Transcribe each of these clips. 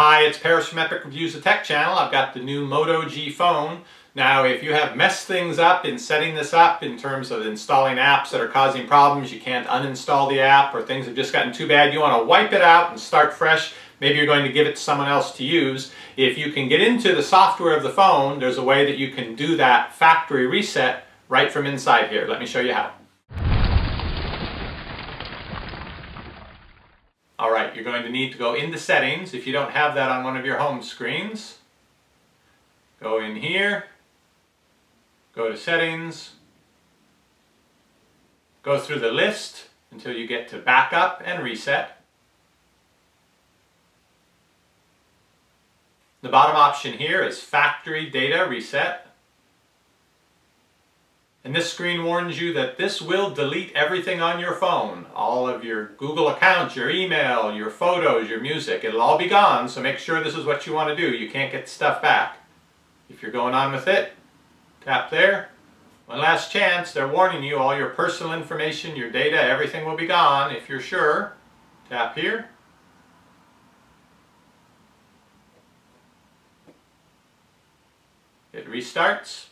Hi, it's Paris from Epic Reviews the Tech channel. I've got the new Moto G phone. Now, if you have messed things up in setting this up in terms of installing apps that are causing problems, you can't uninstall the app or things have just gotten too bad, you want to wipe it out and start fresh. Maybe you're going to give it to someone else to use. If you can get into the software of the phone, there's a way that you can do that factory reset right from inside here. Let me show you how. All right, you're going to need to go into settings if you don't have that on one of your home screens. Go in here, go to settings, go through the list until you get to backup and reset. The bottom option here is factory data reset. And this screen warns you that this will delete everything on your phone. All of your Google accounts, your email, your photos, your music. It'll all be gone, so make sure this is what you want to do. You can't get stuff back. If you're going on with it, tap there. One last chance, they're warning you all your personal information, your data, everything will be gone. If you're sure, tap here. It restarts.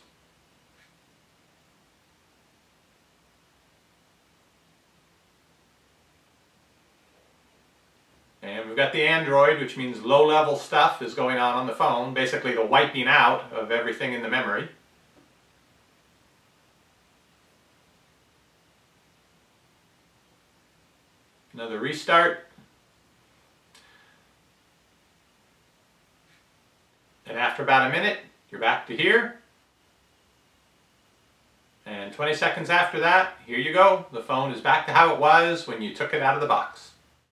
And we've got the Android, which means low-level stuff is going on on the phone, basically the wiping out of everything in the memory. Another restart. And after about a minute, you're back to here. And 20 seconds after that, here you go. The phone is back to how it was when you took it out of the box.